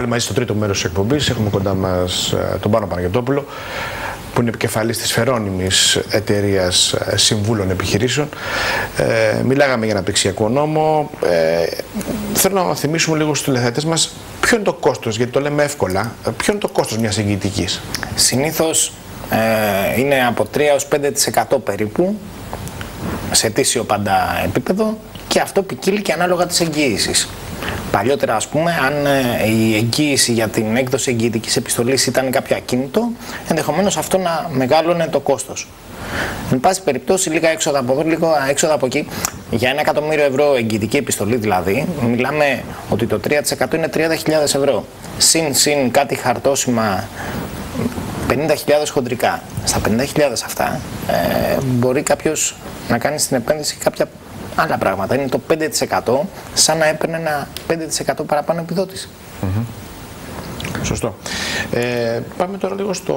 πάλι μαζί στο τρίτο μέρος της εκπομπής. Έχουμε κοντά μας ε, τον Πάνο Παναγιώτοπουλο, που είναι επικεφαλής της φερόνιμης εταιρείας ε, συμβούλων επιχειρήσεων. Ε, μιλάγαμε για αναπτυξιακό νόμο. Ε, θέλω να θυμίσουμε λίγο στους τηλεθεατές μας ποιο είναι το κόστος, γιατί το λέμε εύκολα, ποιο είναι το κόστος μιας εγγυητικής; Συνήθως ε, είναι από 3 έως 5% περίπου σε αιτήσιο πάντα επίπεδο και αυτό ποικίλει και ανάλογα της εγγύησης. Παλιότερα, ας πούμε, αν ε, η εγγύηση για την έκδοση εγγυητικής επιστολής ήταν κάποιο ακίνητο, ενδεχομένως αυτό να μεγάλωνε το κόστος. Εν πάση περιπτώσει, λίγα έξοδα από εδώ, λίγα έξοδα από εκεί. Για ένα εκατομμύριο ευρώ εγγυητική επιστολή δηλαδή, μιλάμε ότι το 3% είναι 30.000 ευρώ. Συν, συν κάτι χαρτόσημα 50.000 χοντρικά. Στα 50.000 αυτά ε, μπορεί κάποιος να κάνει στην επένδυση κάποια άλλα πράγματα. Είναι το 5% σαν να έπαιρνε ένα 5% παραπάνω επιδότηση. Σωστό. Ε, πάμε τώρα λίγο στο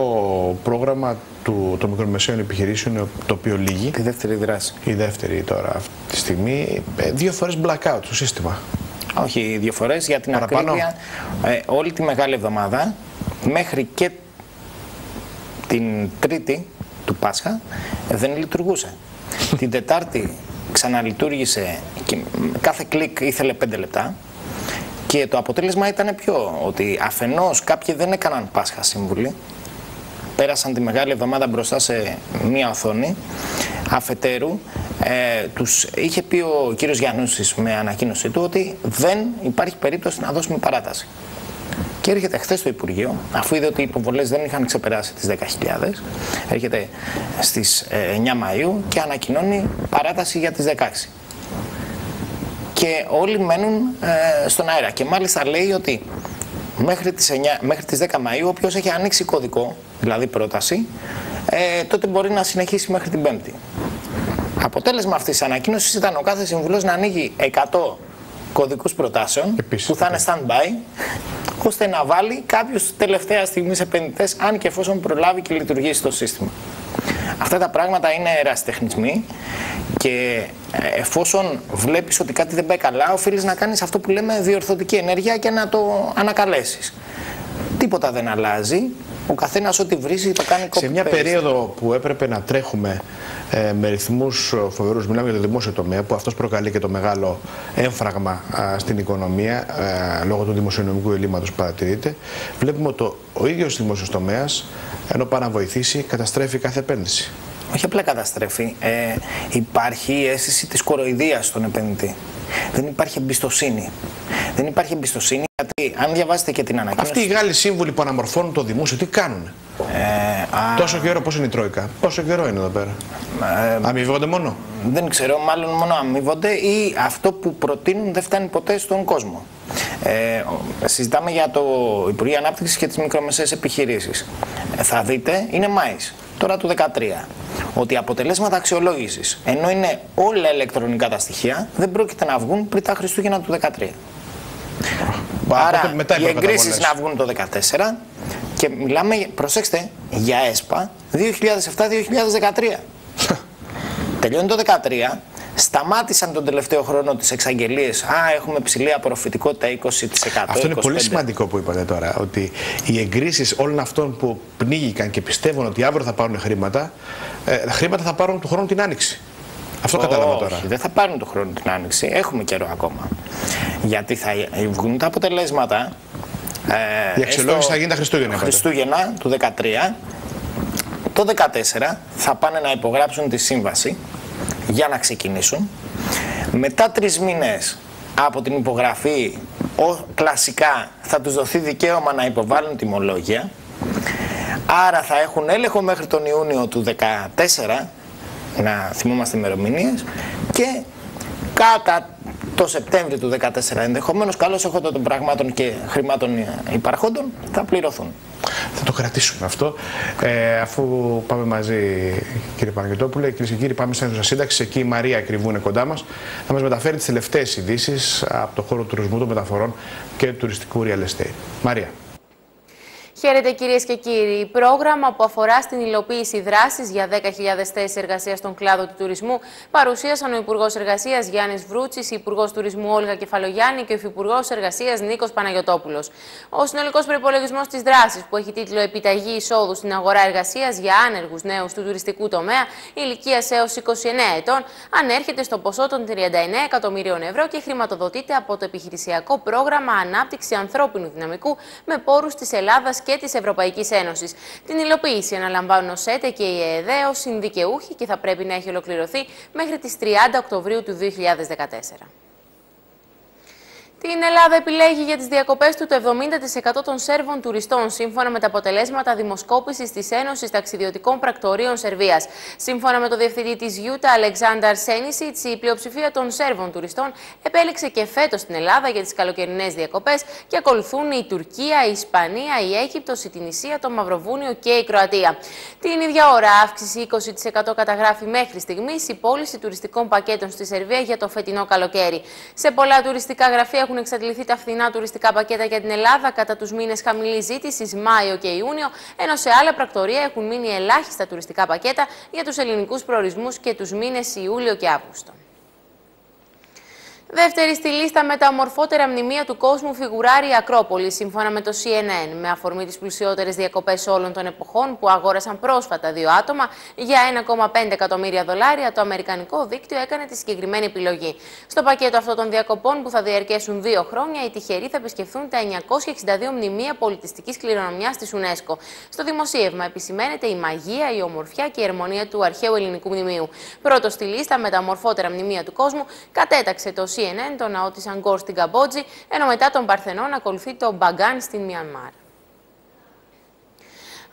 πρόγραμμα του, των μικρομεσαίων επιχειρήσεων, το οποίο λύγει. Τη δεύτερη δράση. Η δεύτερη τώρα αυτή τη στιγμή. Ε, δύο φορές blackout στο σύστημα. Όχι δύο φορές, για την Παραπάνω; ακρίβεια ε, όλη τη μεγάλη εβδομάδα μέχρι και την Τρίτη του Πάσχα ε, δεν λειτουργούσε. την Τετάρτη ξαναλειτουργήσε και κάθε κλικ ήθελε 5 λεπτά και το αποτέλεσμα ήταν ποιο, ότι αφενός κάποιοι δεν έκαναν Πάσχα σύμβουλοι, πέρασαν τη μεγάλη εβδομάδα μπροστά σε μία οθόνη, αφετέρου ε, τους είχε πει ο κύριος Γιαννούσης με ανακοίνωσή του ότι δεν υπάρχει περίπτωση να δώσουμε παράταση. Και έρχεται χθες το Υπουργείο, αφού είδε ότι οι υποβολές δεν είχαν ξεπεράσει τις 10.000, έρχεται στις 9 ε, Μαου και ανακοινώνει παράταση για τις 16. Και όλοι μένουν ε, στον αέρα. Και μάλιστα λέει ότι μέχρι τις, 9, μέχρι τις 10 Μαΐου όποιος έχει ανοίξει κωδικό, δηλαδή πρόταση, ε, τότε μπορεί να συνεχίσει μέχρι την Πέμπτη. Αποτέλεσμα αυτής της ανακοίνωσης ήταν ο κάθε συμβουλός να ανοίγει 100 κωδικούς προτάσεων Επίσης, που θα είναι stand-by ώστε να βάλει κάποιου τελευταία στιγμή επενδυτές, αν και εφόσον προλάβει και λειτουργήσει το σύστημα. Αυτά τα πράγματα είναι ερασιτεχνισμοί και ε, εφόσον βλέπεις ότι κάτι δεν πάει καλά, οφείλεις να κάνεις αυτό που λέμε διορθωτική ενέργεια και να το ανακαλέσεις. Τίποτα δεν αλλάζει. Ο καθένας ό,τι βρίζει το κάνει Σε μια περίοδο που έπρεπε να τρέχουμε ε, με ρυθμούς φοβερούς, μιλάμε για το δημόσιο τομέα, που αυτός προκαλεί και το μεγάλο έμφραγμα στην οικονομία ε, λόγω του δημοσιονομικού ελλείμματος που παρατηρείται, βλέπουμε ότι ο ίδιος δημόσιος τομέας, ενώ πάει να βοηθήσει, καταστρέφει κάθε επένδυση. Όχι απλά καταστρέφει. Ε, υπάρχει η αίσθηση της κοροϊδίας στον επενδυτή. Δεν υπάρχει εμπιστοσύνη. Δεν υπάρχει εμπιστοσύνη γιατί αν διαβάσετε και την ανακοίνωση. Αυτοί οι Γάλλοι σύμβουλοι που αναμορφώνουν το δημόσιο, τι κάνουν. Ε, α... Τόσο καιρό, πώς είναι η Τρόικα, πόσο καιρό είναι εδώ πέρα; Ε, αμοιβόνται μόνο; Δεν ξέρω, μάλλον μόνο αμοιβόνται ή αυτό που προτείνουν δεν φτάνει ποτέ στον κόσμο. Ε, συζητάμε για το Υπουργείο Ανάπτυξης και τις μικρομεσαίες επιχειρήσεις. Ε, θα δείτε, είναι Μάη, τώρα του 2013 ότι αποτελέσματα αξιολόγησης, ενώ είναι όλα ηλεκτρονικά τα στοιχεία, δεν πρόκειται να βγουν πριν τα Χριστούγεννα του 2013. Άρα μετά οι εγκρίσεις να βγουν το 2014 και μιλάμε, προσέξτε, για ΕΣΠΑ 2007-2013. Τελειώνει το 2013, σταμάτησαν τον τελευταίο χρόνο τις εξαγγελίες «Α, έχουμε ψηλή απορροφητικότητα 20%». Αυτό είναι πολύ σημαντικό που είπατε τώρα, ότι οι εγκρίσεις όλων αυτών που πνίγηκαν και πιστεύουν ότι αύριο θα πάρουν χρήματα, ε, χρήματα θα πάρουν του χρόνου την άνοιξη. Αυτό κατάλαβα τώρα. δεν θα πάρουν του χρόνου την άνοιξη. Έχουμε καιρό ακόμα. Γιατί θα βγουν τα αποτελέσματα. Ε, Η αξιολόγηση θα γίνει τα Χριστούγεννα. Χριστούγεννα του 2013. Το 2014 θα πάνε να υπογράψουν τη σύμβαση για να ξεκινήσουν. Μετά τρεις μήνες από την υπογραφή, ο, κλασικά θα τους δοθεί δικαίωμα να υποβάλουν τιμολόγια. Άρα θα έχουν έλεγχο μέχρι τον Ιούνιο του 2014, να θυμόμαστε ημερομηνίες και κατά το Σεπτέμβριο του 2014 ενδεχομένως καλώς έχοντα των πραγμάτων και χρημάτων υπαρχόντων θα πληρωθούν. Θα το κρατήσουμε αυτό. Ε, αφού πάμε μαζί, κύριε Παναγιώτοπουλε, κυρίες και κύριοι, πάμε στην σύνταξης. Εκεί η Μαρία Κρυβού είναι κοντά μας. Θα μας μεταφέρει τις τελευταίες ειδήσεις από το χώρο τουρισμού, των μεταφορών και του τουριστικού real estate. Μαρία. Χαίρετε κυρίες και κύριοι. Πρόγραμμα που αφορά στην υλοποίηση δράσης για 10.000 θέσεις εργασίας στον κλάδο του τουρισμού παρουσίασαν ο Υπουργός Εργασίας Γιάννης Βρούτσης, η Υπουργός Τουρισμού Όλγα Κεφαλογιάννη και ο Υφυπουργός Εργασίας Νίκος Παναγιοτόπουλος. Ο συνολικός προπολογισμό της δράσης, που έχει τίτλο Επιταγή εισόδου στην αγορά εργασίας για άνεργους νέους του τουριστικού τομέα ηλικία έως 29 ετών, ανέρχεται στο ποσό των 39 εκατομμυρίων ευρώ και χρηματοδοτείται από το επιχειρησιακό πρόγραμμα Ανάπτυξη Ανθρώπινου Δυναμικού με πόρους της Ελλάδας και της Ευρωπαϊκής Ένωσης. Την υλοποίηση αναλαμβάνουν ο ΣΕΤΕ και η ΕΕΔΕ ως συνδικαιούχοι και θα πρέπει να έχει ολοκληρωθεί μέχρι τις 30 Οκτωβρίου του 2014. Την Ελλάδα επιλέγει για τις διακοπές του το 70% των Σέρβων τουριστών, σύμφωνα με τα αποτελέσματα δημοσκόπησης της Ένωσης Ταξιδιωτικών Πρακτορείων Σερβίας. Σύμφωνα με το διευθυντή της Γιούτα, Αλεξάνδρ Σένισιτς, η πλειοψηφία των Σέρβων τουριστών επέλεξε και φέτος την Ελλάδα για τις καλοκαιρινές διακοπές και ακολουθούν η Τουρκία, η Ισπανία, η Αίγυπτος, η Τινησία, το Μαυροβούνιο και η Κροατία. Την ίδια ώρα, αύξηση 20% καταγράφει μέχρι στιγμής η πώληση τουριστικών πακέτων στη Σερβία για το φετινό καλοκαίρι. Σε πολλά τουριστικά γραφεία έχουν εξαντληθεί τα φθηνά τουριστικά πακέτα για την Ελλάδα κατά τους μήνες χαμηλής ζήτησης Μάιο και Ιούνιο, ενώ σε άλλα πρακτορία έχουν μείνει ελάχιστα τουριστικά πακέτα για τους ελληνικούς προορισμούς και τους μήνες Ιούλιο και Αύγουστο. Δεύτερη στη λίστα με τα ομορφότερα μνημεία του κόσμου φιγουράρει η Ακρόπολη, σύμφωνα με το CNN, με αφορμή τις πλουσιότερες διακοπές όλων των εποχών που αγόρασαν πρόσφατα δύο άτομα για 1,5 εκατομμύρια δολάρια. Το Αμερικανικό δίκτυο έκανε τη συγκεκριμένη επιλογή. Στο πακέτο αυτών των διακοπών, που θα διαρκέσουν δύο χρόνια, οι τυχεροί θα επισκεφθούν τα 962 μνημεία πολιτιστικής κληρονομιάς της UNESCO. Στο δημοσίευμα επισημαίνεται η μαγεία, η ομορφιά και η ερμονεία του αρχαίου ελληνικού μνημείου. Πρώτος στη λίστα με τα ομορφότερα μνημεία του κόσμου κατέταξε το CNN CNN το ναό της Αγκόρ στην Καμπότζη, ενώ μετά τον Παρθενών ακολουθεί το Μπαγκάν στην Μιανμάρ.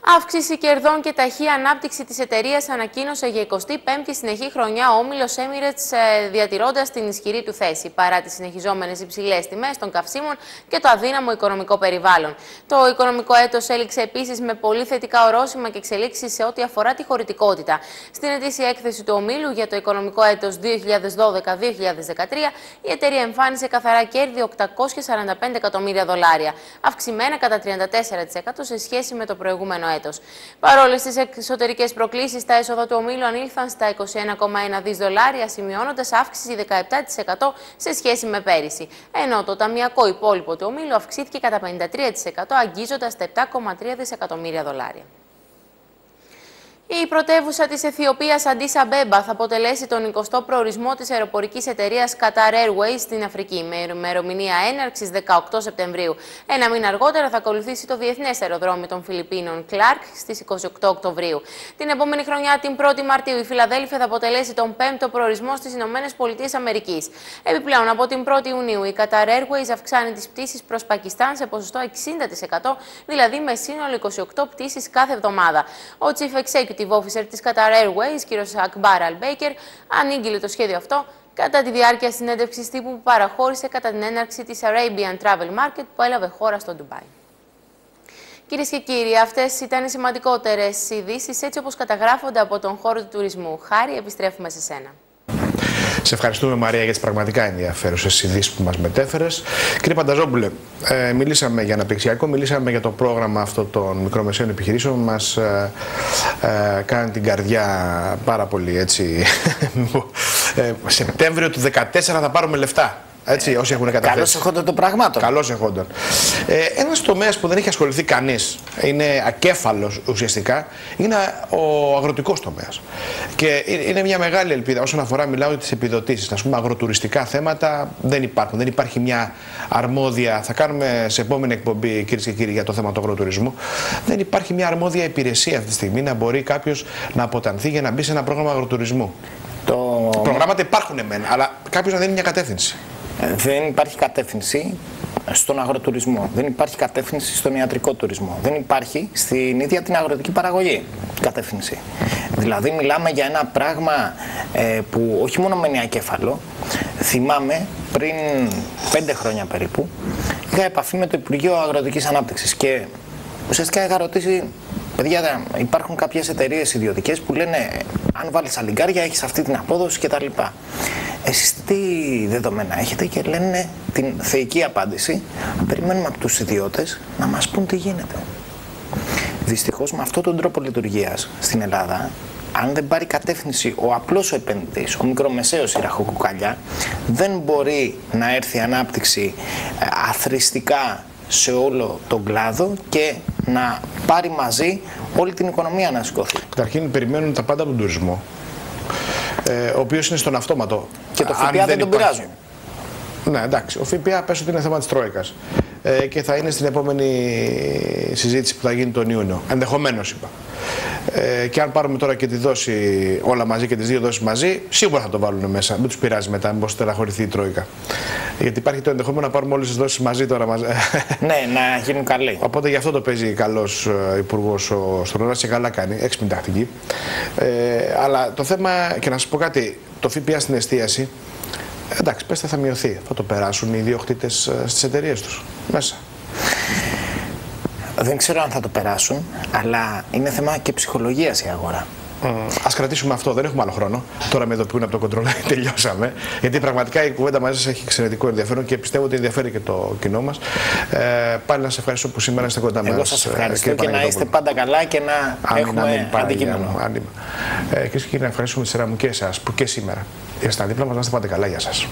Αύξηση κερδών και ταχύ ανάπτυξη της εταιρείας ανακοίνωσε για 25η συνεχή χρονιά ο όμιλος Emirates, ε, διατηρώντας την ισχυρή του θέση παρά τις συνεχιζόμενες υψηλές τιμές των καυσίμων και το αδύναμο οικονομικό περιβάλλον. Το οικονομικό έτος έληξε επίσης με πολύ θετικά ορόσημα και εξελίξεις σε ό,τι αφορά τη χωρητικότητα. Στην ετήσια έκθεση του ομίλου για το οικονομικό έτος 2012-2013, η εταιρεία εμφάνισε καθαρά κέρδη 845 εκατομμύρια δολάρια, αυξημένα κατά 34% σε σχέση με το προηγούμενο έτος. Παρόλες τις εξωτερικές προκλήσεις, τα έσοδα του ομίλου ανήλθαν στα 21,1 δι δολάρια, σημειώνοντας αύξηση 17% σε σχέση με πέρυσι. Ενώ το ταμιακό υπόλοιπο του ομίλου αυξήθηκε κατά 53%, αγγίζοντας τα 7,3 δισεκατομμύρια δολάρια. Η πρωτεύουσα της Αιθιοπίας, Αντίσα Μπέμπα, θα αποτελέσει τον 20ο προορισμό της αεροπορικής εταιρείας Qatar Airways στην Αφρική, με ημερομηνία έναρξης 18 Σεπτεμβρίου. Ένα μήνα αργότερα θα ακολουθήσει το διεθνές αεροδρόμιο των Φιλιππίνων Clark στις 28 Οκτωβρίου. Την επόμενη χρονιά, την 1η Μαρτίου, η Φιλαδέλφια θα αποτελέσει τον 5ο προορισμό στις ΗΠΑ. Επιπλέον, από την 1η Ιουνίου, η Qatar Airways αυξάνει τις πτήσεις προς Πακιστάν σε ποσοστό 60%, δηλαδή με σύνολο 28 πτήσεις κάθε εβδομάδα. Ο Chief Executive Executive Officer της Qatar Airways, κ. Ακμπάρ Αλμπέικερ, ανήγγειλε το σχέδιο αυτό κατά τη διάρκεια συνέντευξης τύπου που παραχώρησε κατά την έναρξη της Arabian Travel Market που έλαβε χώρα στο Ντουμπάι. Κυρίες και κύριοι, αυτές ήταν οι σημαντικότερες ειδήσεις έτσι όπως καταγράφονται από τον χώρο του τουρισμού. Χάρη, επιστρέφουμε σε σένα. Σε ευχαριστούμε Μαρία για τις πραγματικά ενδιαφέρουσες ειδήσεις που μας μετέφερες. Κύριε Πανταζόπουλε, ε, μιλήσαμε για αναπτυξιακό, μιλήσαμε για το πρόγραμμα αυτό των μικρομεσαίων επιχειρήσεων. Μας ε, ε, κάνει την καρδιά πάρα πολύ έτσι. ε, Σεπτέμβριο του 2014 θα πάρουμε λεφτά. Έτσι, όσοι έχουν καταθέσει. Καλώ εχόντων των πραγμάτων. Καλώ εχόντων. Ε, Ένας τομέας που δεν έχει ασχοληθεί κανείς, είναι ακέφαλος ουσιαστικά, είναι ο αγροτικός τομέας. Και είναι μια μεγάλη ελπίδα όσον αφορά, μιλάω για τις επιδοτήσεις. Α πούμε, αγροτουριστικά θέματα δεν υπάρχουν. Δεν υπάρχει μια αρμόδια. Θα κάνουμε σε επόμενη εκπομπή, κυρίες και κύριοι, για το θέμα του αγροτουρισμού. Δεν υπάρχει μια αρμόδια υπηρεσία αυτή τη στιγμή να μπορεί κάποιος να αποτανθεί για να μπει σε ένα πρόγραμμα αγροτουρισμού. Το... Προγράμματα υπάρχουν εμένα, αλλά κάποιος να δίνει μια κατεύθυνση. Δεν υπάρχει κατεύθυνση στον αγροτουρισμό. Δεν υπάρχει κατεύθυνση στον ιατρικό τουρισμό. Δεν υπάρχει στην ίδια την αγροτική παραγωγή κατεύθυνση. Δηλαδή μιλάμε για ένα πράγμα ε, που όχι μόνο μένει ακέφαλο. Θυμάμαι πριν πέντε χρόνια περίπου είχα επαφή με το Υπουργείο Αγροτικής Ανάπτυξης και ουσιαστικά είχα ρωτήσει παιδιά υπάρχουν κάποιες εταιρείες ιδιωτικές που λένε αν βάλεις αλιγκάρια έχεις αυτή την απόδοση κτλ. Εσείς τι δεδομένα έχετε και λένε την θεϊκή απάντηση. Περιμένουμε από τους ιδιώτες να μας πούν τι γίνεται. Δυστυχώς με αυτόν τον τρόπο λειτουργίας στην Ελλάδα, αν δεν πάρει κατεύθυνση ο απλός ο επενδυτής, ο μικρομεσαίος η ραχοκοκαλιά, δεν μπορεί να έρθει ανάπτυξη ε, αθρηστικά σε όλο τον κλάδο και να πάρει μαζί όλη την οικονομία να σηκωθεί. Καταρχήν περιμένουν τα πάντα από τον τουρισμό, ε, ο οποίος είναι στον αυτόματο. Και το ΦΠΑ δεν, δεν τον πειράζουν. Ναι, εντάξει. Ο ΦΠΑ πες ότι είναι θέμα της Τρόικας ε, και θα είναι στην επόμενη συζήτηση που θα γίνει τον Ιούνιο. Ενδεχομένως είπα. Ε, και αν πάρουμε τώρα και τη δόση όλα μαζί και τις δύο δόσεις μαζί, σίγουρα θα το βάλουν μέσα. Μην τους πειράζει μετά, μήπως τεραχωρηθεί η Τρόικα. Γιατί υπάρχει το ενδεχόμενο να πάρουμε όλες τις δόσεις μαζί τώρα. Μαζί. ναι, να γίνουν καλοί. Οπότε γι' αυτό το παίζει καλός ε, υπουργός ο Στρονά και καλά κάνει, έξυπνη τακτική. Ε, αλλά το θέμα, και να σας πω κάτι, το ΦΠΑ στην εστίαση, εντάξει, πέστε θα μειωθεί. Θα το περάσουν οι ιδιοκτήτες ε, στις εταιρείες τους μέσα. Δεν ξέρω αν θα το περάσουν, αλλά είναι θέμα και ψυχολογίας η αγορά. Mm. Α κρατήσουμε αυτό, δεν έχουμε άλλο χρόνο. Τώρα με ειδοποιούν από το κοντρόλ τελειώσαμε. Γιατί πραγματικά η κουβέντα μαζί σας έχει εξαιρετικό ενδιαφέρον και πιστεύω ότι ενδιαφέρει και το κοινό μας. Ε, πάλι να σας ευχαριστώ που σήμερα είστε κοντά μας. Εγώ σας ε, ευχαριστώ και να είστε πάντα καλά και να έχουμε αντικείμενο. Ε, Κυρίε και κύριοι, να ευχαριστούμε τη σειρά μου και εσάς που και σήμερα ήσασταν δίπλα μας. Να είστε πάντα καλά. Γεια σας.